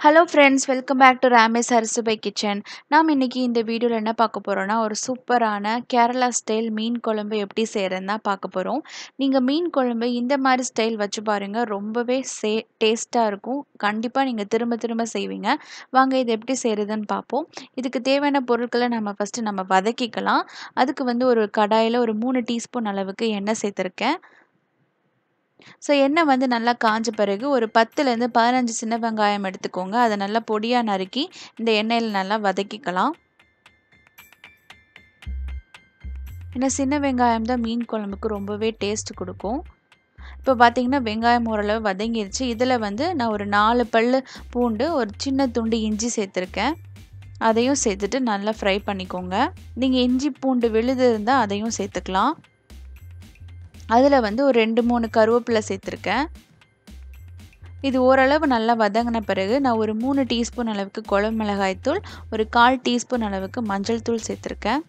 Hello friends welcome back to Ramesh அரிசுபை kitchen நாம் இன்றைக்கி இந்த வீடியோவில் என்ன பார்க்க போகிறோன்னா ஒரு சூப்பரான கேரளா ஸ்டைல் மீன் குழம்பு எப்படி செய்கிறதுன்னு தான் பார்க்க போகிறோம் நீங்கள் மீன் குழம்பு இந்த மாதிரி ஸ்டைல் வச்சு பாருங்கள் ரொம்பவே சே டேஸ்ட்டாக இருக்கும். கண்டிப்பாக நீங்கள் திரும்ப திரும்ப செய்வீங்க. வாங்க இது எப்படி செய்கிறதுன்னு பார்ப்போம். இதுக்கு தேவையான பொருட்களை நம்ம ஃபஸ்ட்டு நம்ம வதக்கிக்கலாம். அதுக்கு வந்து ஒரு கடாயில் ஒரு மூணு டீஸ்பூன் அளவுக்கு எண்ணெய் சேர்த்துருக்கேன். ஸோ எண்ணெய் வந்து நல்லா காஞ்ச பிறகு ஒரு பத்துலேருந்து பதினஞ்சு சின்ன வெங்காயம் எடுத்துக்கோங்க. அதை நல்லா பொடியாக நறுக்கி இந்த எண்ணெயில் நல்லா வதக்கிக்கலாம். ஏன்னா சின்ன வெங்காயம் தான் மீன் குழம்புக்கு ரொம்பவே டேஸ்ட் கொடுக்கும். இப்போ பார்த்தீங்கன்னா வெங்காயம் ஓரளவு வதங்கிருச்சு. இதில் வந்து நான் ஒரு நாலு பல் பூண்டு ஒரு சின்ன துண்டு இஞ்சி சேர்த்துருக்கேன். அதையும் சேர்த்துட்டு நல்லா ஃப்ரை பண்ணிக்கோங்க. நீங்கள் இஞ்சி பூண்டு விழுது இருந்தால் அதையும் சேர்த்துக்கலாம். அதில் வந்து ஒரு ரெண்டு மூணு கருவேப்பிலை சேர்த்துருக்கேன். இது ஓரளவு நல்லா வதங்கின பிறகு நான் ஒரு மூணு டீஸ்பூன் அளவுக்கு குழம்பு மிளகாய்த்தூள் ஒரு கால் டீஸ்பூன் அளவுக்கு மஞ்சள் தூள் சேர்த்துருக்கேன்.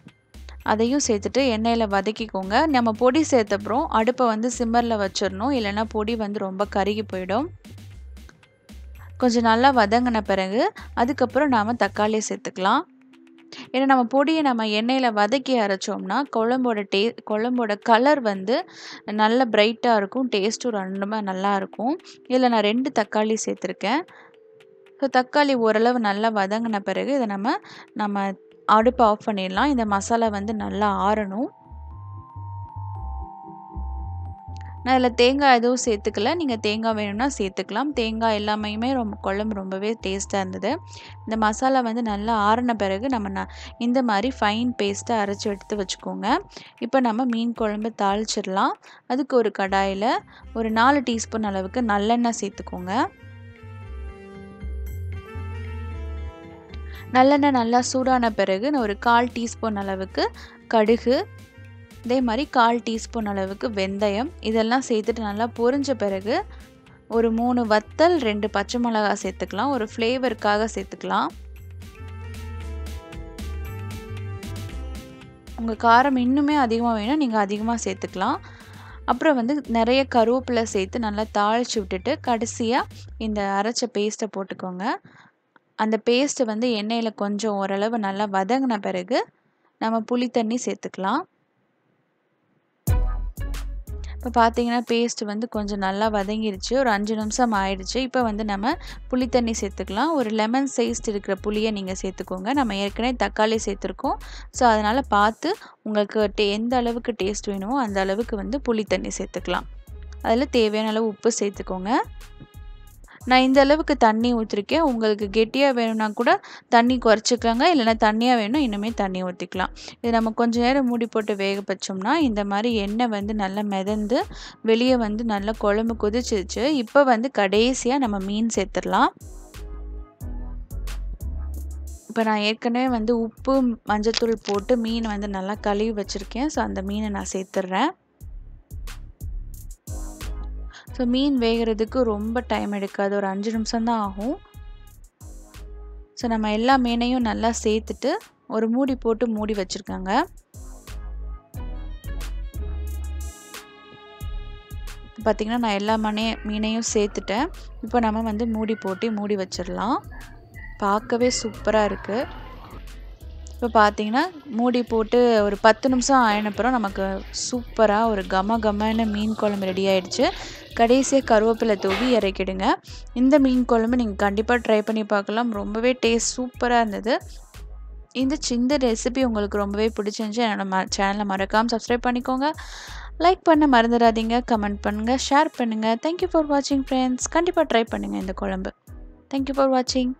அதையும் சேர்த்துட்டு எண்ணெயில் வதக்கிக்கோங்க. நம்ம பொடி சேர்த்தப்புறம் அடுப்பை வந்து சிம்மரில் வச்சிடணும். இல்லைன்னா பொடி வந்து ரொம்ப கருகி போயிடும். கொஞ்சம் நல்லா வதங்கின பிறகு அதுக்கப்புறம் நாம் தக்காளியை சேர்த்துக்கலாம். ஏன்னா நம்ம பொடியை நம்ம எண்ணெயில் வதக்கி அரைச்சோம்னா குழம்போட டே குழம்போட கலர் வந்து நல்ல பிரைட்டாக இருக்கும் டேஸ்ட்டும் ரெண்டுமே நல்லா இருக்கும். இதில் நான் ரெண்டு தக்காளி சேர்த்துருக்கேன். ஸோ தக்காளி ஓரளவு நல்லா வதங்கின பிறகு இதை நம்ம நம்ம அடுப்பை ஆஃப் பண்ணிடலாம். இந்த மசாலா வந்து நல்லா ஆறணும். நான் இதில் தேங்காய் எதுவும் சேர்த்துக்கல. நீங்கள் தேங்காய் வேணும்னா சேர்த்துக்கலாம். தேங்காய் எல்லாமே ரொம்ப குழம்பு ரொம்பவே டேஸ்ட்டாக இருந்தது. இந்த மசாலா வந்து நல்லா ஆறின பிறகு நம்ம ந இந்த மாதிரி ஃபைன் பேஸ்ட்டை அரைச்சி எடுத்து வச்சுக்கோங்க. இப்போ நம்ம மீன் குழம்பு தாளிச்சிடலாம். அதுக்கு ஒரு கடாயில் ஒரு நாலு டீஸ்பூன் அளவுக்கு நல்லெண்ணெய் சேர்த்துக்கோங்க. நல்லெண்ணெய் நல்லா சூடான பிறகு நான் ஒரு கால் டீஸ்பூன் அளவுக்கு கடுகு இதே மாதிரி கால் டீஸ்பூன் அளவுக்கு வெந்தயம். இதெல்லாம் சேர்த்துட்டு நல்லா பொரிஞ்ச பிறகு ஒரு மூணு வத்தல் ரெண்டு பச்சை மிளகா சேர்த்துக்கலாம். ஒரு ஃப்ளேவருக்காக சேர்த்துக்கலாம். உங்கள் காரம் இன்னுமே அதிகமாக வேணும். நீங்கள் அதிகமாக சேர்த்துக்கலாம். அப்புறம் வந்து நிறைய கருவேப்பிலை சேர்த்து நல்லா தாளித்து விட்டுட்டு கடைசியாக இந்த அரைச்ச பேஸ்ட்டை போட்டுக்கோங்க. அந்த பேஸ்ட்டு வந்து எண்ணெயில் கொஞ்சம் ஓரளவு நல்லா வதங்கின பிறகு நம்ம புளி தண்ணி சேர்த்துக்கலாம். இப்போ பார்த்தீங்கன்னா பேஸ்ட் வந்து கொஞ்சம் நல்லா வதங்கிருச்சு. ஒரு அஞ்சு நிமிஷம் ஆயிடுச்சு. இப்போ வந்து நம்ம புளி தண்ணி சேர்த்துக்கலாம். ஒரு லெமன் சைஸ்ட் இருக்கிற புளியை நீங்கள் சேர்த்துக்கோங்க. நம்ம ஏற்கனவே தக்காளி சேர்த்துருக்கோம். ஸோ அதனால் பார்த்து உங்களுக்கு டே எந்த அளவுக்கு டேஸ்ட் வேணுமோ அந்த அளவுக்கு வந்து புளி தண்ணி சேர்த்துக்கலாம். அதில் தேவையான அளவு உப்பு சேர்த்துக்கோங்க. நான் இந்த அளவுக்கு தண்ணி ஊற்றிருக்கேன் உங்களுக்கு கெட்டியாக வேணும்னா கூட தண்ணி குறைச்சிக்கோங்க. இல்லைனா தண்ணியாக வேணும் இன்னுமே தண்ணி ஊற்றிக்கலாம் இது நம்ம கொஞ்சம் நேரம் மூடி போட்டு வேக வச்சோம்னா இந்த மாதிரி எண்ணெய் வந்து நல்லா மிதந்து வெளியே வந்து நல்லா குழம்பு கொதிச்சிருச்சு. இப்போ வந்து கடைசியாக நம்ம மீன் சேர்த்துடலாம். இப்போ நான் ஏற்கனவே வந்து உப்பு மஞ்சத்தூள் போட்டு மீன் வந்து நல்லா கழுவி வச்சுருக்கேன். ஸோ அந்த மீனை நான் சேர்த்துட்றேன் ஸோ மீன் வேகிறதுக்கு ரொம்ப டைம் எடுக்காது. ஒரு அஞ்சு நிமிஷம் தான் ஆகும். ஸோ நம்ம எல்லா மீனையும் நல்லா சேர்த்துட்டு ஒரு மூடி போட்டு மூடி வச்சுருக்காங்க. பார்த்திங்கன்னா நான் எல்லா மனே மீனையும் சேர்த்துட்டேன். இப்போ நம்ம வந்து மூடி போட்டு மூடி வச்சிடலாம். பார்க்கவே சூப்பராக இருக்குது இப்போ பார்த்தீங்கன்னா மூடி போட்டு ஒரு பத்து நிமிஷம் ஆயினப்புறம் நமக்கு சூப்பராக ஒரு கம கமன்னு மீன் குழம்பு ரெடி ஆகிடுச்சு கடைசியாக கருவேப்பிலை தூவி இறக்கிடுங்க. இந்த மீன் குழம்பு நீங்கள் கண்டிப்பாக ட்ரை பண்ணி பார்க்கலாம். ரொம்பவே டேஸ்ட் சூப்பராக இருந்தது. இந்த சின்ன ரெசிபி உங்களுக்கு ரொம்பவே பிடிச்சிருந்துச்சு. என்னோடய ம சேனலை மறக்காமல் சப்ஸ்கிரைப் பண்ணிக்கோங்க. லைக் பண்ண மறந்துடாதீங்க. கமெண்ட் பண்ணுங்கள் ஷேர் பண்ணுங்கள் தேங்க்யூ ஃபார் வாட்சிங் ஃப்ரெண்ட்ஸ் கண்டிப்பாக ட்ரை பண்ணுங்கள் இந்த குழம்பு. தேங்க்யூ ஃபார் வாட்சிங்